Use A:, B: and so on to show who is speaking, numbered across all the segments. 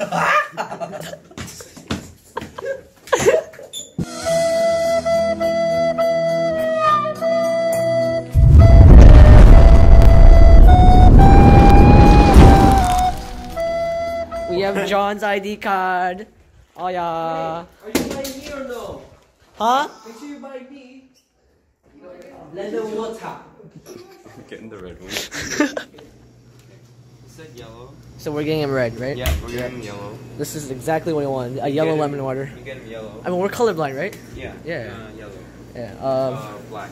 A: We have John's ID card. Oh yeah.
B: Are you buying me or no?
A: Huh?
B: Make sure you buy me. Lemon water.
C: Getting the red one. Is that yellow?
A: So we're getting him red, right?
C: Yeah, we're getting him yellow.
A: This is exactly what I wanted. A yellow
C: him-
A: lemon water.
C: You get him yellow.
A: I mean, we're colorblind, right?
C: Yeah.
A: Yeah.
C: Uh, yellow.
A: Yeah. Um,
C: Uh, black.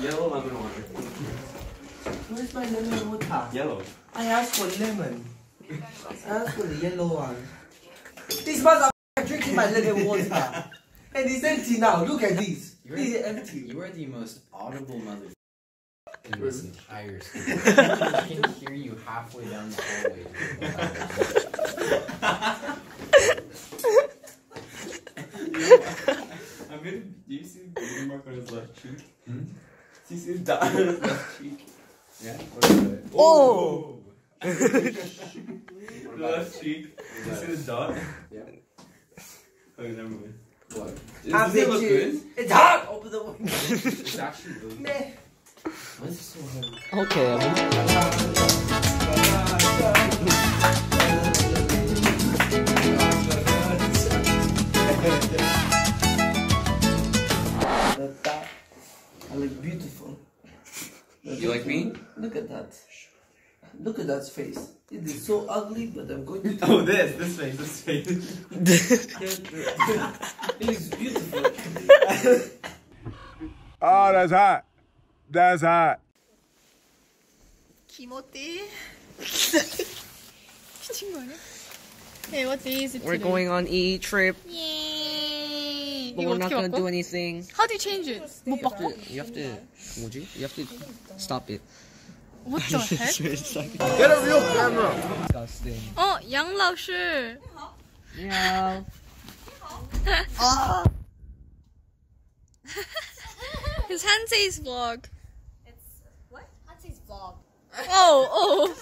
C: Yellow lemon water.
B: Where's my lemon water?
C: Yellow.
B: I asked for lemon. I asked for the yellow one. These mother drinking my lemon water. And it's empty now. Look at this.
D: You're-
B: This is empty.
D: You are the most audible mother in this entire school. I can hear you halfway down the hallway.
C: I made. Do you see the baby mark on his left cheek?
D: Hmm?
C: Do you see the dot on his left cheek?
D: Yeah. What is it?
A: Oh!
C: The left cheek. Do you see the dot?
D: Yeah.
C: Oh, never mind.
D: What?
C: Does it look good?
B: It's hot. Open the window.
D: It's actually really.
B: Meh.
A: Okay. Evan.
B: The top. I look beautiful.
D: You like me?
B: Look at that. Look at that face. It is so ugly, but I'm going to.
C: Oh, this, this face, this face.
B: it is beautiful.
E: Oh, that's hot. That's hot.
F: 기모띠 미친 거 아니야? Hey, what day is it
A: We're
F: today?
A: going on E trip,
F: Yay.
A: but
F: 이거
A: we're not
F: 어떻게
A: gonna do
F: 바꿔?
A: anything.
F: How do you change it? 못 바꿔?
A: You have to. 뭐지? You have to stop it.
F: What the heck?
E: Get a real camera.
A: Disgusting.
F: 어, 양老师.
A: Yeah.
F: His Hansei's vlog.
G: It's vlog.
F: Oh, oh.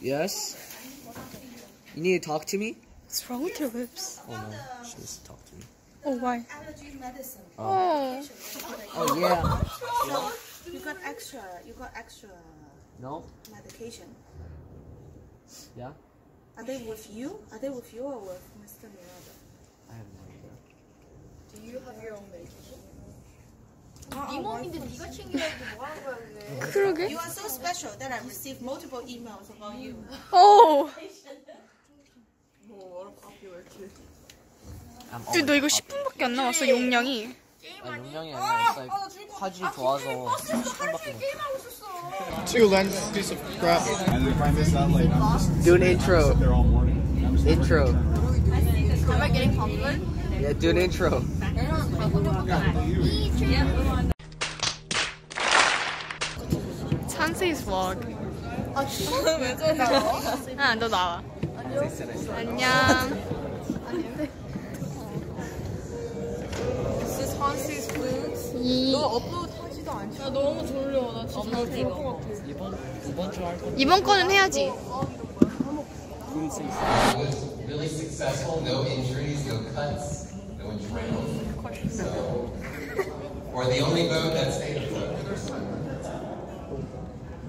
A: Yes. You need to talk to me.
F: What's wrong with your lips?
A: Oh no, she needs to talk to me.
F: Oh, why?
G: Allergy medicine.
F: Oh.
A: Oh, oh yeah.
G: You got extra. You got extra
A: No.
G: medication.
A: Yeah.
G: Are they with you? Are they with you or with Mr. Miranda?
A: I have no idea.
G: Do you have your own medication?
F: 네
G: 몸인데 네가 챙기라고 뭐 하는 거야 그게?
F: 그러게.
G: You are so special that I received multiple emails about you.
F: Oh.
G: 뭐 popular kid.
A: I'm
F: 근데 너 이거 10분밖에 안 남았어, 용량이.
A: 아, 용량이 아니라 like 화질이 좋아서 10분밖에 못.
E: Two lens, piece of crap.
A: Do an intro. Intro.
F: Am I getting popular?
A: Yeah, do an intro.
F: Hansei's vlog. 아, 진짜? 왜 저래? 아, 너 나와. 안녕.
H: This is Hansi's.
F: 이,
H: 너 업로드 하지도 않지? 나 너무 졸려. 나 진짜 업로드 이거.
A: 이번 이번 주 할 거.
F: 이번 거는 해야지.
I: really successful, no injuries, no cuts, no adrenaline. So, or the only boat that stayed afloat.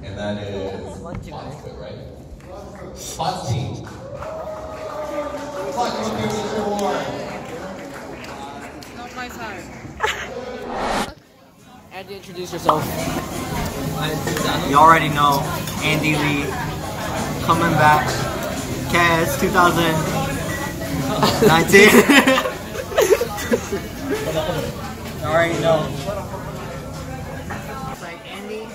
I: And that is vodka, right? Hot team. Clock will give you your award.
H: Not my time.
A: Andy, introduce yourself.
J: You already know Andy Lee coming back. Kaz 2019. you already know. It's like, Andy,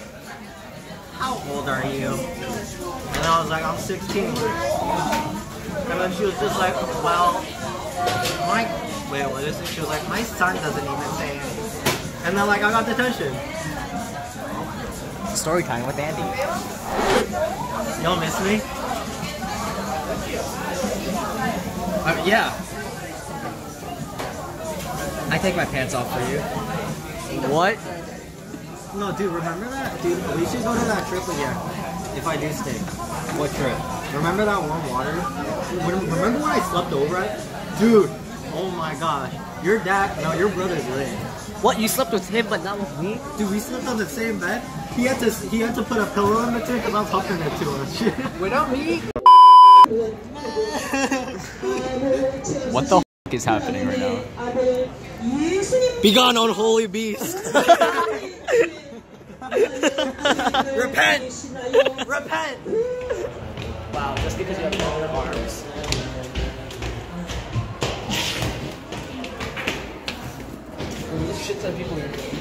J: how old are you? And I was like, I'm 16. And then she was just like, well, my, wait, what is it? She was like, my son doesn't even say anything. And then like, I got detention.
A: Story time with Andy.
J: You don't miss me?
A: Uh, yeah. I take my pants off for you. What?
J: No, dude, remember that? Dude, we should go to that trip again. if I do stay. What trip? Remember that warm water? Remember when I slept over at? Dude, oh my gosh. Your dad, no, your brother's lit.
A: What? You slept with him, but not with me?
J: Dude, we slept on the same bed. He had to he had to put a pillow in between because I was huffing it to him.
A: Without me?
K: What the f- is happening right now?
J: Be gone, unholy beast. Repent! Repent!
A: Wow, just because you have longer arms. Shit ton of people here.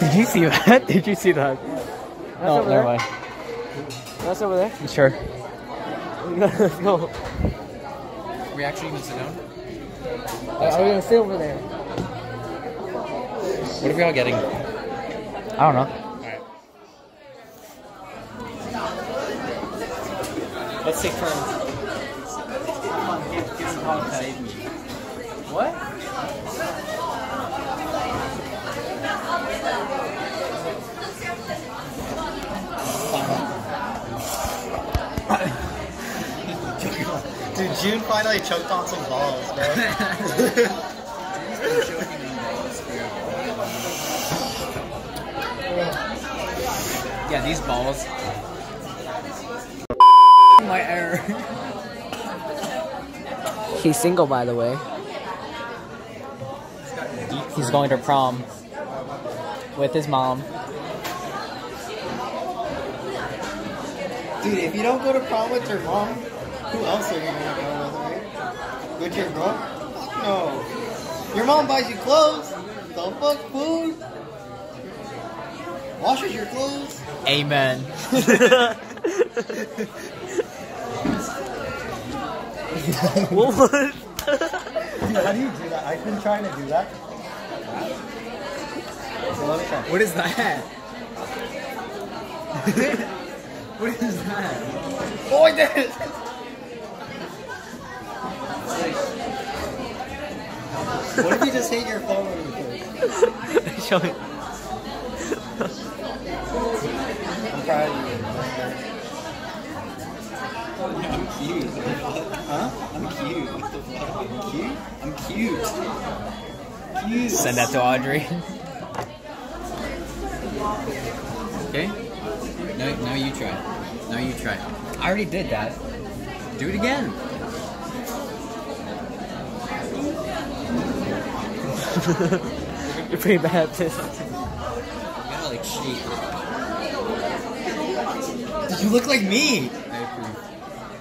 K: Did you see that? Did you see that? No,
A: over
K: never
A: there.
K: mind.
A: That's over there.
K: Sure.
A: Let's.
K: We actually even sit down?
A: Are we gonna sit over there?
K: What are we all getting? I don't know.
A: Let's take turns. What?
J: June finally choked on some balls, bro.
K: Yeah, these balls. My error.
A: He's single, by the way.
K: He's going to prom with his mom.
J: Dude, if you don't go to prom with your mom, who else are you gonna go with, right? With your girl? Fuck No. Your mom buys you clothes. The fuck food. Washes your clothes.
K: Amen.
A: what?
J: How do you do that? I've been trying to do that. So let me try.
K: What is that?
J: What is that? Oh, I did it! What if you just hit your phone when you push?
A: Show me.
J: I'm proud of you.
C: I'm cute. Huh? I'm cute. What the fuck? I'm cute? I'm cute. Cute.
K: Send that to Audrey.
C: Okay? Now, now you try. Now you try.
K: I already did that.
C: Do it again.
A: You're pretty bad at this.
C: You gotta like shake.
J: Dude, you look like me.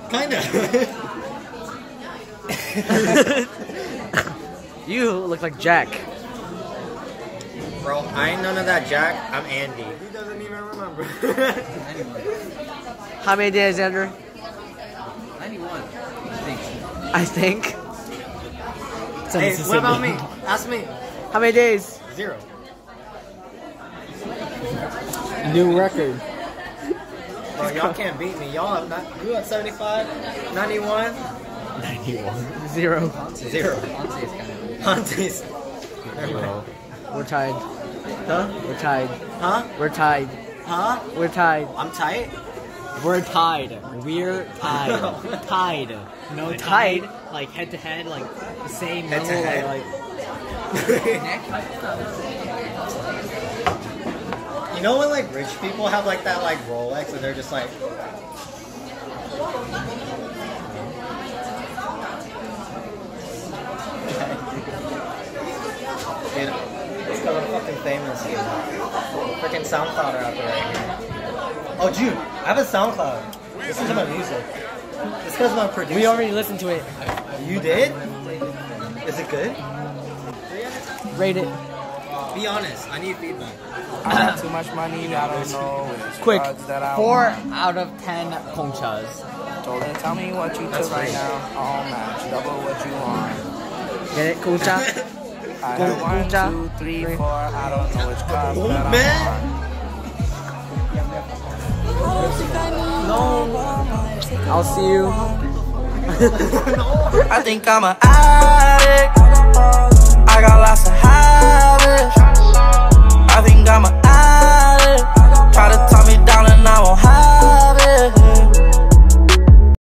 J: Kinda.
A: You look like Jack.
J: Bro, I ain't none of that Jack. I'm Andy. He doesn't even remember.
A: How many days, Andrew?
C: 91. I think.
A: I think.
J: hey, what about me? Ask me.
A: How many days?
J: Zero.
A: New record.
J: Bro, y'all can't beat me. Y'all have not. You at 75, 91,
K: 91.
A: Zero.
J: zero. Hante's.
A: We're tied.
J: Huh?
A: We're tied.
J: Huh?
A: We're tied.
J: Huh?
A: We're tied.
J: I'm tight.
K: We're tied. We're tied. tied. No
A: Tied?
K: Like head to head, like the same
J: Head to
K: level,
J: head.
K: Like,
J: You know when like rich people have like that like Rolex and they're just like. Dude, it's because I'm fucking famous. Freaking SoundCloud rapper right here. Oh, dude, I have a SoundCloud. Listen to my music. It's because I'm producer.
A: We already listened to it.
J: You did? Is it good?
A: Rate it.
J: Be honest. I need feedback.
E: I have too much money, I don't know
A: Quick.
E: I
K: four
E: want.
K: out of ten conchas.
E: Told her, tell me what you
J: That's
E: took right
J: free.
E: now. Oh, All match, double what you want.
A: Get it, Kuncha?
E: I
A: Go,
E: have one, two, three, four. I don't know which oh, cup
J: Oh, man.
E: I.
A: No. I'll see you.
L: I think I'm an addict. I think I'm an island. Try to talk me down and I won't hide.